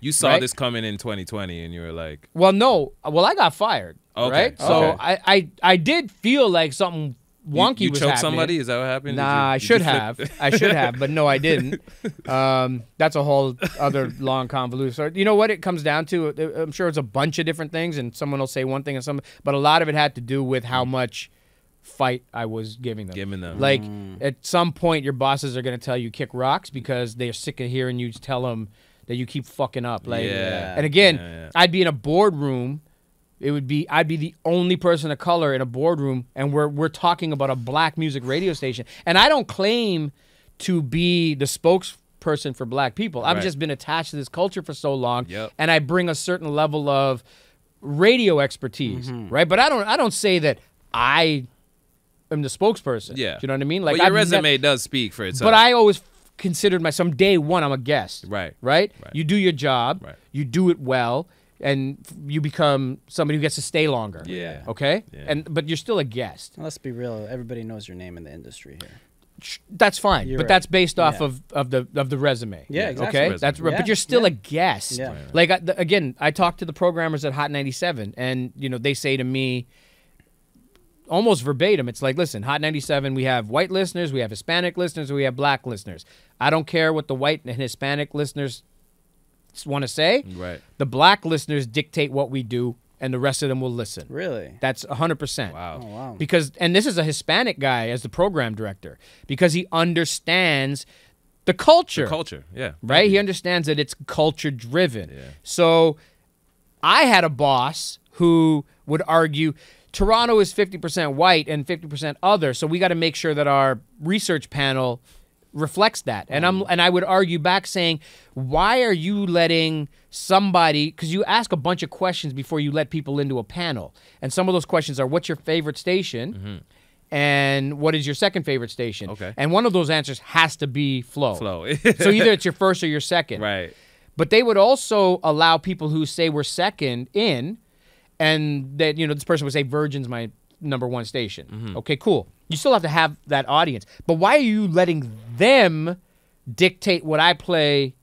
You saw right? this coming in 2020, and you were like, Well, no. Well, I got fired. Okay, Right. So okay. I, I I did feel like something wonky you was choked happening. somebody? Is that what happened? Did Nah, you- I did you should flip- have. I should have, but no, I didn't. Um, that's a whole other long convoluted story. You know what it comes down to? I'm sure it's a bunch of different things, and someone will say one thing and some, but a lot of it had to do with how much fight I was giving them. Giving them. Like at some point, your bosses are going to tell you kick rocks because they're sick of hearing you tell them that you keep fucking up. Like, Yeah. and again, Yeah, yeah. I'd be in a boardroom. It would be I'd be the only person of color in a boardroom, and we're we're talking about a black music radio station. And I don't claim to be the spokesperson for black people. I've Right. just been attached to this culture for so long, Yep. and I bring a certain level of radio expertise, mm-hmm. right? But I don't I don't say that I am the spokesperson. Yeah. Do you know what I mean? but your I've resume does speak for itself. but I always considered myself from day one. I'm a guest. Right. Right. Right. You do your job. Right. You do it well, and you become somebody who gets to stay longer. Yeah. Okay. Yeah. And but you're still a guest. Let's be real. Everybody knows your name in the industry here. That's fine. You're but right. that's based off Yeah. of, of the of the resume. Yeah, exactly. Okay. Resume. That's right. Yeah, But you're still yeah. a guest. Yeah. Right, right. Like I, the, again, I talked to the programmers at Hot 97, and you know they say to me. Almost verbatim, it's like, listen, Hot 97, we have white listeners, we have Hispanic listeners, we have black listeners. I don't care what the white and Hispanic listeners want to say. Right. The black listeners dictate what we do, and the rest of them will listen. Really? That's 100%. Wow. Oh wow. Because, and this is a Hispanic guy as the program director, because he understands the culture. The culture. Yeah. Right? He understands that it's culture driven. Yeah. So I had a boss who would argue Toronto is 50% white and 50% other, so we got to make sure that our research panel reflects that. And I'm mm. and I would argue back saying, why are you letting somebody cuz you ask a bunch of questions before you let people into a panel. And some of those questions are what's your favorite station? Mm-hmm. And what is your second favorite station? Okay. And one of those answers has to be flow. Flow. so either it's your first or your second. right. But they would also allow people who say we're second in, and that you know this person would say Virgin's my number one station. Mm-hmm. Okay, cool. You still have to have that audience, but why are you letting them dictate what I play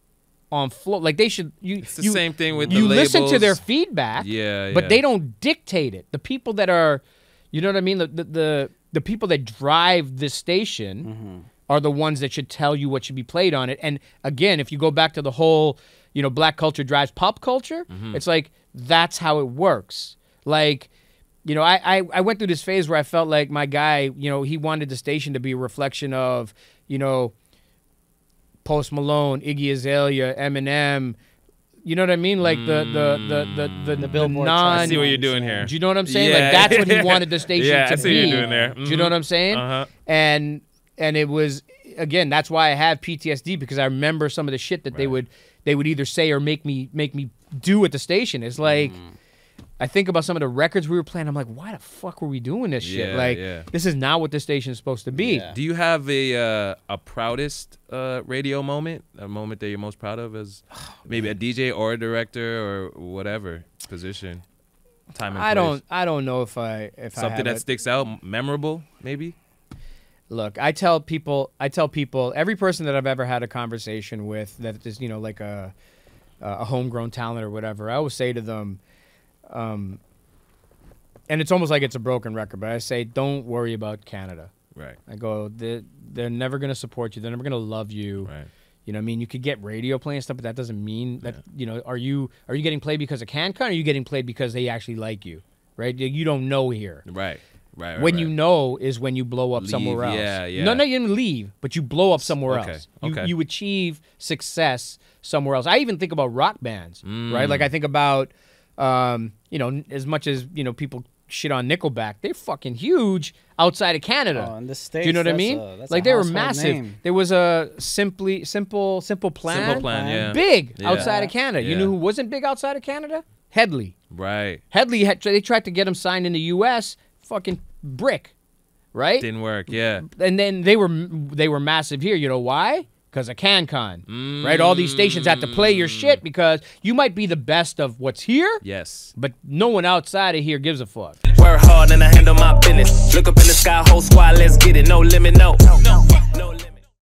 on flow? Like they should. You, It's the you- same thing with the you listen to their feedback. Yeah, yeah, but they don't dictate it. The people that are, you know what I mean. The the the, the people that drive this station Mm-hmm. are the ones that should tell you what should be played on it. And again, if you go back to the whole, you know, black culture drives pop culture, Mm-hmm. it's like that's how it works. Like, you know, I, I I went through this phase where I felt like my guy, you know, he wanted the station to be a reflection of, you know, Post Malone, Iggy Azalea, Eminem. You know what I mean? Like the the the the the, the, Billboard non. I see what you're doing here. Do you know what I'm saying? Yeah. Like that's what he wanted the station Yeah, to I see be. what you're doing there. Do you know what I'm saying? Uh-huh. And and it was again that's why I have PTSD because I remember some of the shit that they would they would either say or make me make me do at the station. It's like Mm. I think about some of the records we were playing. I'm like, why the fuck were we doing this shit? Yeah, Like yeah. this is not what this station is supposed to be. Yeah. Do you have a uh, a proudest uh, radio moment? A moment that you're most proud of as maybe a DJ or a director or whatever position, time I place? don't I don't know if I if I Something have that it. sticks out, memorable, maybe. Look, I tell people, I tell people, every person that I've ever had a conversation with that is, you know, like a a homegrown talent or whatever, I always say to them, um, and it's almost like it's a broken record, but I say, don't worry about Canada. Right. I go, they're, they're never going to support you. They're never going to love you. Right. You know, what I mean, you could get radio play and stuff, but that doesn't mean that. You know, are you are you getting played because of CanCon? Or are you getting played because they actually like you? Right? You don't know here. Right. Right. right when right. you know is when you blow up Leave, somewhere else. yeah, yeah. No, no, you didn't leave, but you blow up somewhere Okay, else. You, okay. you achieve success somewhere else. I even think about rock bands, right? Mm. Like I think about, um, you know, as much as you know people shit on Nickelback, they're fucking huge outside of Canada. Oh, in the Do you know what I mean? a- like they were massive. name. There was a simply simple simple plan. Simple plan, yeah. Big Yeah. outside of Canada. You Yeah. know who wasn't big outside of Canada? Hedley. Right. Hedley had they tried to get him signed in the U.S. Fucking brick, right? Didn't work. Yeah. and then they were they were massive here. You know why? Because of CanCon, right? All these stations had to play your mm. shit because you might be the best of what's here, Yes. but no one outside of here gives a fuck. Work hard and I handle my business. Look up in the sky, whole squad, let's get it. No limit, no. No limit.